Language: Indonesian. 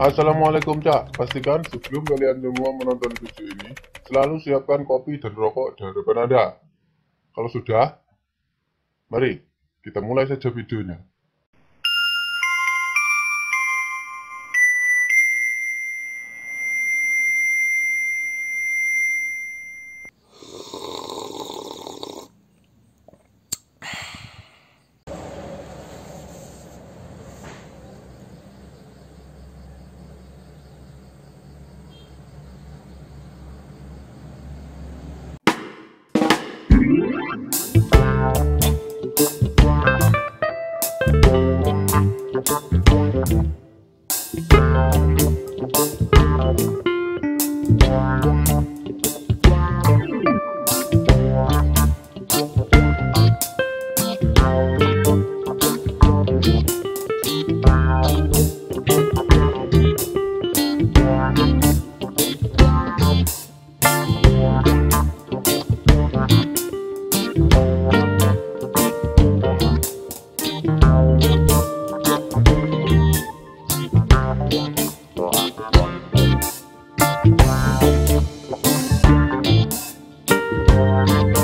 Assalamualaikum Cak, pastikan sebelum kalian semua menonton video ini, selalu siapkan kopi dan rokok hadapan Anda. Kalau sudah, mari kita mulai saja videonya. Thank Música